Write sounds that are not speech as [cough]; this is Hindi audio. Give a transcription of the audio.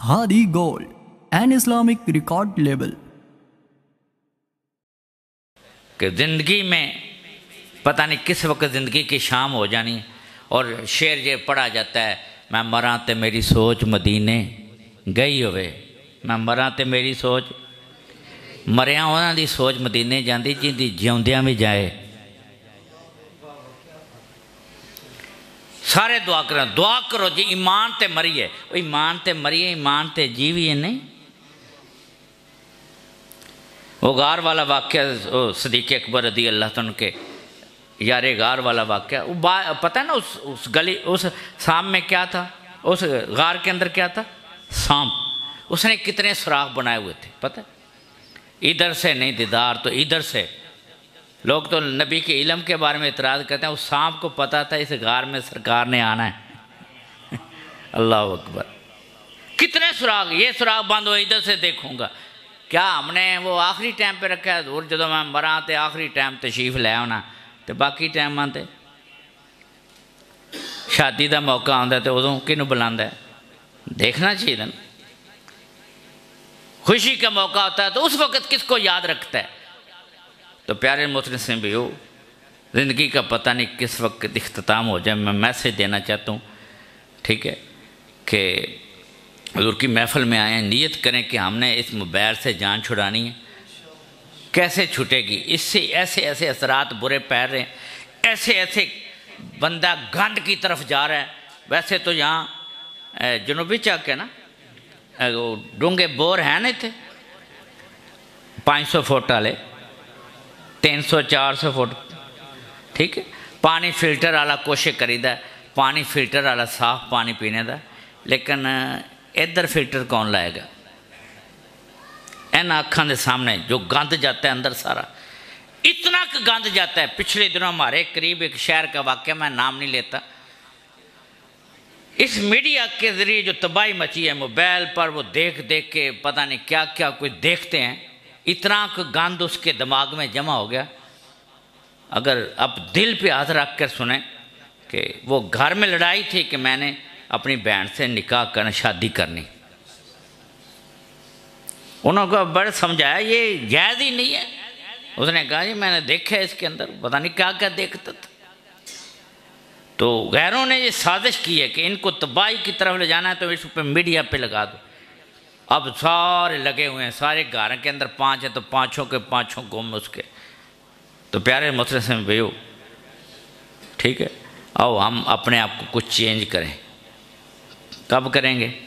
Hadi Gold, an Islamic record label. कि ज़िंदगी में पता नहीं किस वक्त ज़िंदगी की शाम हो जानी और शेर ये पढ़ा जाता है मैं मरा तो मेरी सोच मदीने गई हो मैं मरा तो मेरी सोच मरिया उन्होंने सोच मदीने जाती जी ज्यौद्या भी जाए ਸਾਰੇ ਦੁਆ ਕਰਨ ਦੁਆ ਕਰੋ ਜੀ ਈਮਾਨ ਤੇ ਮਰੀਏ ਉਹ ਈਮਾਨ ਤੇ ਮਰੀਏ ਈਮਾਨ ਤੇ ਜੀਵੀਏ ਨਹੀਂ वो गार वाला वाक्य सदीक अकबर रदी अल्लाह तन के यार गार वाला वाक्य वो पता है ना उस उस गली उस सांप में क्या था उस गार के अंदर क्या था सांप उसने कितने सुराख बनाए हुए थे पता इधर से नहीं दीदार तो इधर से लोग तो नबी के इलम के बारे में इतराज़ करते हैं, उस सांप को पता था इस गार में सरकार ने आना है। [laughs] अल्लाह अकबर। कितने सुराग, ये सुराग बंद हो इधर से देखूँगा। क्या हमने वो आखिरी टाइम पे रखा है? और जो मैं मरा तो आखिरी टाइम तशीफ लै आना। तो बाकी टाइम आते। शादी का मौका आता तो उदों किनू बुला देखना चाहिए खुशी का मौका होता है तो उस वक़्त किसको याद रखता है? तो प्यारे मुस्लिम भी हो ज़िंदगी का पता नहीं किस वक्त अख्ताम हो जाए, मैं मैसेज देना चाहता हूँ, ठीक है, कि हजूर की महफ़ल में आए नीयत करें कि हमने इस मोबाइल से जान छुड़ानी है। कैसे छूटेगी? इससे ऐसे ऐसे असरात बुरे पैर रहे हैं, ऐसे ऐसे बंदा गंद की तरफ़ जा रहा है। वैसे तो यहाँ जनूबी चक है ना? डूँगे बोर हैं ना इतने? पाँच सौ फुट वाले। तीन सौ, चार सौ फुट। ठीक है? पानी फ़िल्टर वाला कोशिश करीदा पानी फ़िल्टर वाला साफ़ पानी पीने का लेकिन, इधर फ़िल्टर कौन लाएगा? इन अखा के सामने जो गंद जाता है अंदर सारा। इतना गंद जाता है। पिछले दिनों हमारे करीब एक शहर का वाक्य मैं नाम नहीं लेता। इस मीडिया के ज़रिए जो तबाही मची है, मोबाइल पर वो देख देख के पता नहीं क्या क्या कुछ देखते हैं। इतना गंद उसके दिमाग में जमा हो गया। अगर आप दिल पे हाथ रख कर सुने कि वो घर में लड़ाई थी कि मैंने अपनी बहन से निकाह कर शादी करनी। उन्होंने बड़े समझाया, ये जायज़ ही नहीं है। उसने कहा, जी, मैंने देखा इसके अंदर, पता नहीं क्या क्या देखता था। तो गैरों ने ये साजिश की है कि इनको तबाही की तरफ़ ले जाना है तो इस पर मीडिया पे लगा दो। अब सारे लगे हुए हैं, सारे घर के अंदर पाँच हैं तो पाँचों के पाँचों गुम उसके। तो प्यारे मुस्लिम भैया ठीक है? आओ हम अपने आप को कुछ चेंज करें। कब करेंगे?